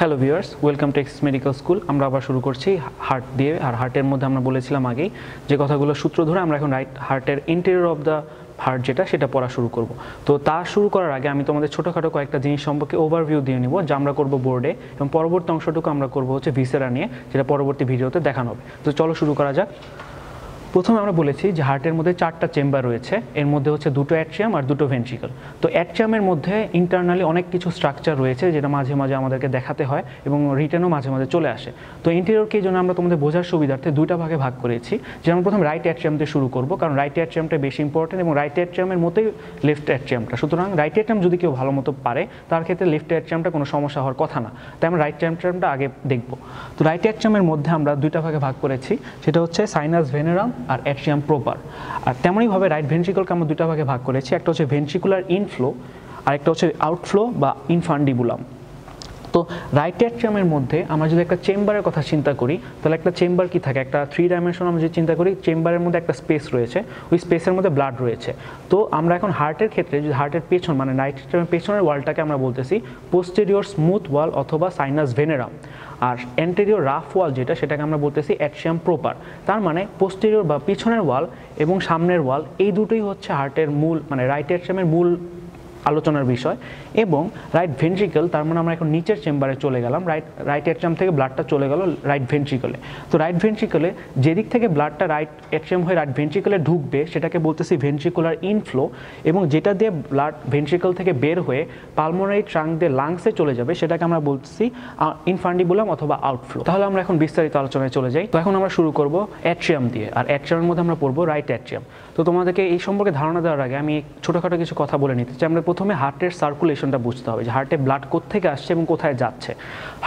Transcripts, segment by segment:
Hello viewers welcome to X medical school আমরা আবার শুরু করছি হার্ট দিয়ে, আর হার্টের মধ্যে আমরা বলেছিলাম আগেই যে কথাগুলো সূত্র ধরে আমরা এখন রাইট হার্টের ইন্টেরিয়র অফ দ্য হার্ট যেটা, সেটা পড়া শুরু করব। তো তা শুরু করার আগে আমি তোমাদের ছোটোখাটো কয়েকটা জিনিস সম্পর্কে ওভারভিউ দিয়ে নিব, যা আমরা করব বোর্ডে এবং পরবর্তী অংশটুকু আমরা করব হচ্ছে ভিসেরা নিয়ে, যেটা পরবর্তী ভিডিওতে দেখানো হবে। তো চলো শুরু করা যাক। প্রথমে আমরা বলেছি যে হার্টের মধ্যে চারটা চেম্বার রয়েছে। এর মধ্যে হচ্ছে দুটো অ্যাট্রিয়াম আর দুটো ভেন্ট্রিকল তো অ্যাট্রিয়ামের মধ্যে ইন্টারনালি অনেক কিছু স্ট্রাকচার রয়েছে যেটা মাঝে মাঝে আমাদেরকে দেখাতে হয় এবং রিটার্নও মাঝে মাঝে চলে আসে। তো ইন্টেরিয়রকে জন্য আমরা তোমাদের বোঝার সুবিধার্থে দুইটা ভাগে ভাগ করেছি। যেমন প্রথম রাইট অ্যাট্রিয়াম দিয়ে শুরু করব, কারণ রাইট অ্যাট্রিয়ামটা বেশি ইম্পর্টেন্ট এবং রাইট অ্যাট্রিয়ামের মতোই লেফট অ্যাট্রিয়ামটা সুতরাং রাইট অ্যাট্রিয়াম যদি কেউ ভালো মতো পারে, তার ক্ষেত্রে লেফট অ্যাট্রিয়ামটা কোনো সমস্যা হওয়ার কথা না। তাই আমরা রাইট অ্যাট্রিয়ামটা আগে দেখব। তো রাইট অ্যাট্রিয়ামের মধ্যে আমরা দুইটা ভাগে ভাগ করেছি। সেটা হচ্ছে সাইনাস ভেনেরাম আর অ্যাট্রিয়াম প্রোপার আর তেমনইভাবে রাইট ভেন্ট্রিকলকে আমরা দুটা ভাগে ভাগ করেছি। একটা হচ্ছে ভেন্ট্রিকুলার ইনফ্লো আর একটা হচ্ছে আউটফ্লো বা ইনফান্ডিবুলাম তো রাইট অ্যাট্রিয়ামের মধ্যে আমরা যদি একটা চেম্বারের কথা চিন্তা করি, তাহলে একটা চেম্বার কি থাকে? একটা থ্রি ডাইমেনশন আমরা যদি চিন্তা করি চেম্বারের মধ্যে একটা স্পেস রয়েছে। ওই স্পেসের মধ্যে ব্লাড রয়েছে। তো আমরা এখন হার্টের ক্ষেত্রে যদি হার্টের পেছন মানে রাইট অ্যাট্রিয়ামের পেছনের ওয়ালটাকে আমরা বলতেছি পোস্টেরিয়র স্মুথ ওয়াল অথবা সাইনাস ভেনেরাম আর অ্যান্টেরিয়র রাফ ওয়াল যেটা সেটাকে আমরা বলতেছি অ্যাটশিয়াম প্রপার তার মানে পোস্টেরিয়র বা পিছনের ওয়াল এবং সামনের ওয়াল এই দুটোই হচ্ছে হার্টের মূল মানে রাইট অ্যাটশিয়ামের মূল আলোচনার বিষয় এবং রাইট ভেন্ট্রিকল তার মানে আমরা এখন নিচের চেম্বারে চলে গেলাম রাইট রাইট অ্যাট্রিয়াম থেকে ব্লাডটা চলে গেল রাইট ভেন্ট্রিকলে তো রাইট ভেন্ট্রিকলে যেদিক থেকে ব্লাডটা রাইট অ্যাট্রিয়াম হয়ে রাইট ভেন্ট্রিকলে ঢুকবে, সেটাকে বলতেছি ভেন্ট্রিকুলার ইনফ্লো এবং যেটা দিয়ে ব্লাড ভেন্ট্রিকল থেকে বের হয়ে পালমোনারি ট্রাঙ্ক দিয়ে লাংসে চলে যাবে, সেটাকে আমরা বলতেছি ইনফান্ডিবুলাম অথবা আউটফ্লো তাহলে আমরা এখন বিস্তারিত আলোচনায় চলে যাই। তো এখন আমরা শুরু করব অ্যাট্রিয়াম দিয়ে, আর অ্যাট্রিয়ামের মধ্যে আমরা পড়ব রাইট অ্যাট্রিয়াম তো তোমাদেরকে এই সম্পর্কে ধারণা দেওয়ার আগে আমি ছোটোখাটো কিছু কথা বলে নিতে চাই। আমরা প্রথমে হার্টের সার্কুলেশনটা বুঝতে হবে যে হার্টে ব্লাড কোথেকে আসছে এবং কোথায় যাচ্ছে।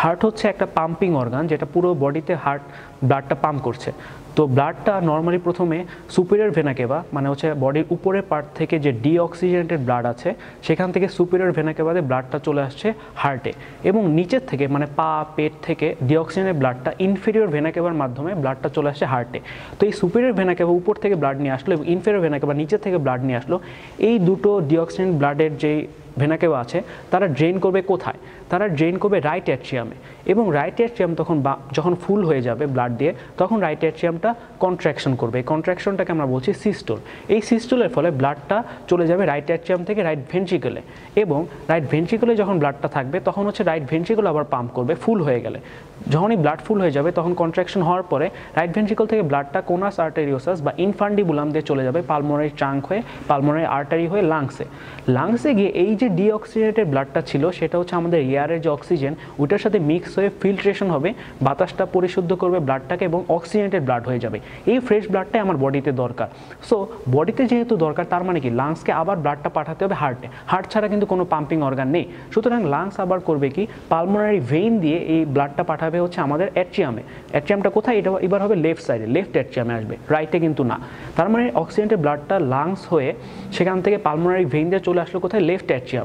হার্ট হচ্ছে একটা পাম্পিং অর্গান যেটা পুরো বডিতে হার্ট ব্লাডটা পাম্প করছে। তো ব্লাডটা নর্মালি প্রথমে সুপিরিয়র ভেনাকেবা মানে হচ্ছে বডির উপরের পার্ট থেকে যে ডিঅক্সিজেনেটেড ব্লাড আছে, সেখান থেকে সুপিরিয়র ভেনাকেবাতে ব্লাডটা চলে আসছে হার্টে এবং নিচের থেকে মানে পা, পেট থেকে ডিঅক্সিজেনের ব্লাডটা ইনফেরিয়র ভেনাকেবার মাধ্যমে ব্লাডটা চলে আসছে হার্টে তো এই সুপিরিয়র ভেনাকেবা উপর থেকে ব্লাড নিয়ে আসলো এবং ইনফেরিয়র ভেনাকেবা নিচের থেকে ব্লাড নিয়ে আসলো। এই দুটো ডিঅক্সিজেন ব্লাডের যেই ভেনাকেবা আছে, তারা ড্রেন করবে কোথায়? তারা ড্রেন করবে রাইট অ্যাট্রিয়ামে এবং রাইট অ্যাট্রিয়াম তখন বা, যখন ফুল হয়ে যাবে ব্লাড দিয়ে, তখন রাইট অ্যাট্রিয়ামটা কন্ট্রাকশন করবে। এই কন্ট্রাকশনটাকে আমরা বলছি সিস্টোল এই সিস্টোলের ফলে ব্লাডটা চলে যাবে রাইট অ্যাট্রিয়াম থেকে রাইট ভেন্ট্রিকলে এবং রাইট ভেন্ট্রিকলে যখন ব্লাডটা থাকবে, তখন হচ্ছে রাইট ভেন্ট্রিকল আবার পাম্প করবে ফুল হয়ে গেলে। যখনই ব্লাড ফুল হয়ে যাবে, তখন কন্ট্রাকশন হওয়ার পরে রাইট ভেন্ট্রিকল থেকে ব্লাডটা কোনাস আর্টেরিওসাস বা ইনফান্ডিবুলাম দিয়ে চলে যাবে পালমোনারি ট্রাঙ্ক হয়ে পালমোনারি আর্টারি হয়ে লাংসে লাংসে গিয়ে এই যে ডিঅক্সিজেনেটেড ব্লাডটা ছিল, সেটা হচ্ছে আমাদের এয়ারের যে অক্সিজেন ওইটার সাথে মিক্স হয়ে ফিল্ট্রেশন হবে, বাতাসটা পরিশুদ্ধ করবে ব্লাডটাকে এবং অক্সিজেনেটেড ব্লাড হয়ে যাবে। এই ফ্রেশ ব্লাডটাই আমার বডিতে দরকার। সো বডিতে যেহেতু দরকার, তার মানে কি? লাংসকে আবার ব্লাডটা পাঠাতে হবে হার্টে হার্ট ছাড়া কিন্তু কোনো পাম্পিং অর্গান নেই। সুতরাং লাংস আবার করবে কি? পালমোনারি ভেইন দিয়ে এই ব্লাডটা পাঠাবে হচ্ছে আমাদের অ্যাট্রিয়ামে অ্যাট্রিয়ামটা কোথায়? এটা এবার হবে লেফট সাইডে লেফট অ্যাট্রিয়ামে আসবে। রাইটে কিন্তু না। তার মানে অক্সিজেনেটেড ব্লাডটা লাংস হয়ে সেখান থেকে পালমোনারি ভেইন দিয়ে চলে আসলো কোথায়? লেফট অ্যাট্রিয়ামে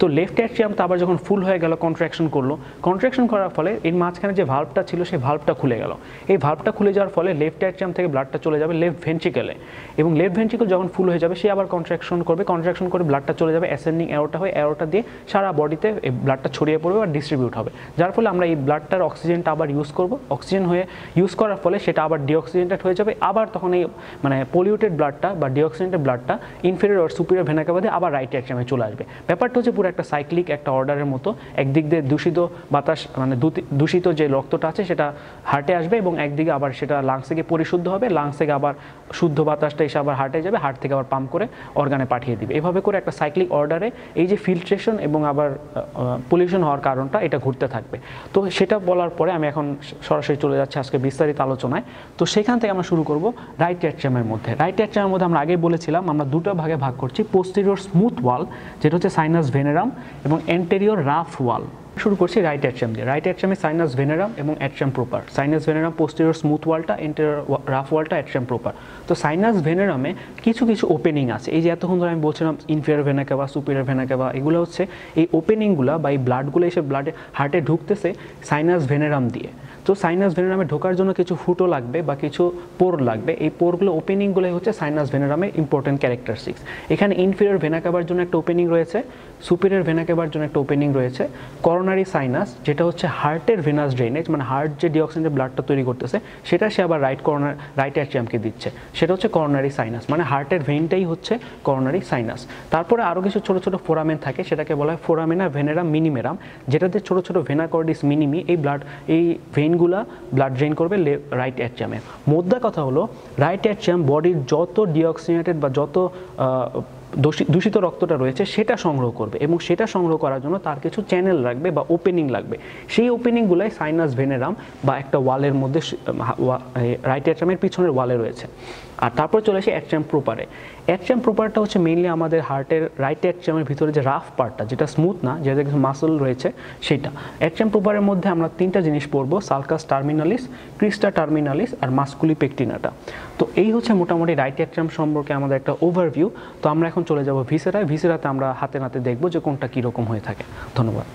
তো লেফট অ্যাট্রিয়ামটা আবার যখন ফুল হয়ে গেল কন্ট্রাকশন করল কন্ট্রাকশন করার ফলে এর মাঝখানে যে ভাল্বটা ছিল সেই ভাল্বটা খুলে গেল। এই ভাল্বটা খুলে যাওয়ার ফলে লেফট অ্যাট্রিয়াম থেকে ব্লাডটা চলে যাবে লেফট ভেন্ট্রিকেলে এবং লেফট ভেন্ট্রিকল যখন ফুল হয়ে যাবে, সে আবার কন্ট্রাকশন করবে কন্ট্রাকশন করে ব্লাডটা চলে যাবে অ্যাসেন্ডিং অ্যারোটা হয়ে অ্যারোটা দিয়ে সারা বডিতে এই ব্লাডটা ছড়িয়ে পড়বে আর ডিস্ট্রিবিউট হবে। যার ফলে আমরা এই ব্লাডটার অক্সিজেনটা আবার ইউজ করব। অক্সিজেন হয়ে ইউজ করার ফলে সেটা আবার ডিঅক্সিজেন্টেড হয়ে যাবে। আবার তখন এই মানে পলিউটেড ব্লাডটা বা ডিঅক্সিজেন্টেড ব্লাডটা ইনফেরিয়র সুপিরিয়র ভেনাকাবাদে আবার রাইট অ্যাট্রিয়ামে চলে আসবে। ব্যাপারটা হচ্ছে পুরো একটা সাইক্লিক একটা অর্ডারের মতো। একদিক দিয়ে দূষিত বাতাস মানে দূষিত যে রক্তটা আছে সেটা হার্টে আসবে এবং একদিকে আবার সেটা লাংস থেকে পরিশুদ্ধ হবে লাংস থেকে আবার শুদ্ধ বাতাসটা এসে আবার হার্টে যাবে হার্ট থেকে আবার পাম্প করে অর্গানে পাঠিয়ে দিবে। এভাবে করে একটা সাইক্লিক অর্ডারে এই যে ফিল্ট্রেশন এবং আবার পলিউশন হওয়ার কারণটা এটা ঘুরতে থাকবে। তো সেটা বলার পরে আমি এখন সরাসরি চলে যাচ্ছি আজকে বিস্তারিত আলোচনায়। তো সেখান থেকে আমরা শুরু করব রাইট অ্যাট্রিয়ামের মধ্যে। রাইট অ্যাট্রিয়ামের মধ্যে আমরা আগে বলেছিলাম, আমরা দুটো ভাগে ভাগ করছি পোস্টেরিয়র স্মুথ ওয়াল যেটা হচ্ছে সাইনাস ভেনেরাম এবং এন্টেরিয়র রাফ ওয়াল শুরু করছি রাইট অ্যাট্রিয়াম দিয়ে। রাইট অ্যাট্রিয়ামে সাইনাস ভেনেরাম এবং atrium proper sinus venarum posterior smooth ওয়ালটা এন্টেরিয়র রাফ ওয়ালটা অ্যাট্রিয়াম প্রপার তো সাইনাস ভেনেরামে কিছু কিছু ওপেনিং আছে। এই যে এতক্ষণ ধরে আমি বলছিলাম ইনফিয়ার ভেনাকেবা সুপিরিয়র ভেনাকেবা এগুলো হচ্ছে এই ওপেনিংগুলো বা এই ব্লাডগুলো এসে ব্লাডে হার্টে ঢুকতেছে সাইনাস ভেনেরাম দিয়ে। তো সাইনাস ভেনেরামে ঢোকার জন্য কিছু ফুটো লাগবে বা কিছু পোর লাগবে। এই পোরগুলো ওপেনিংগুলোই হচ্ছে সাইনাস ভেনেরামের ইম্পর্টেন্ট ক্যারেক্টারিস্টিক্স এখানে ইনফিরিয়র ভেনাকাবার জন্য একটা ওপেনিং রয়েছে সুপিরিয়র ভেনাকেবার জন্য একটা ওপেনিং রয়েছে। করোনা করোনারি সাইনাস যেটা হচ্ছে হার্টের ভেনাস ড্রেনেজ মানে হার্ট যে ডিঅক্সিজেনের ব্লাডটা তৈরি করতেছে, সেটা সে আবার রাইট করোনার রাইট অ্যাট্রিয়ামকে দিচ্ছে। সেটা হচ্ছে করোনারি সাইনাস মানে হার্টের ভেইনটাই হচ্ছে করোনারি সাইনাস তারপরে আরও কিছু ছোটো ছোটো ফোরামেন থাকে, সেটাকে বলা হয় ফোরামেনা ভেনেরাম মিনিমেরাম যেটাতে ছোটো ছোটো ভেনাকর্ডিস মিনিমি এই ব্লাড এই ভেইনগুলা ব্লাড ড্রেন করবে রাইট অ্যাট্রিয়ামে মোদ্দা কথা হলো রাইট অ্যাট্রিয়াম বডির যত ডিঅক্সিনেটেড বা যত দূষিত রক্তটা রয়েছে, সেটা সংগ্রহ করবে এবং সেটা সংগ্রহ করার জন্য তার কিছু চ্যানেল লাগবে বা ওপেনিং লাগবে। সেই ওপেনিংগুলাই সাইনাস ভেনেরাম বা একটা ওয়ালের মধ্যে রাইট অ্যাট্রামের পিছনের ওয়ালে রয়েছে। আর তারপর চলে আসে অ্যাট্রাম প্রোপারে অ্যাট্রাম প্রোপারটা হচ্ছে মেইনলি আমাদের হার্টের রাইট অ্যাট্রামের ভিতরে যে রাফ পার্টটা যেটা স্মুথ না যেটা কিছু মাসল রয়েছে, সেটা। অ্যাট্রাম প্রোপারের মধ্যে আমরা তিনটা জিনিস পড়ব সালকাস টার্মিনালিস ক্রিস্টা টার্মিনালিস আর মাসকুলি পেকটিনাটা তো এই হচ্ছে মোটামুটি রাইট অ্যাট্রাম সম্পর্কে আমাদের একটা ওভারভিউ তো আমরা এখন চলে যাব ভিসেরায়। ভিসেরাতে আমরা হাতে নাতে দেখব যে কোনটা কীরকম হয়ে থাকে। ধন্যবাদ।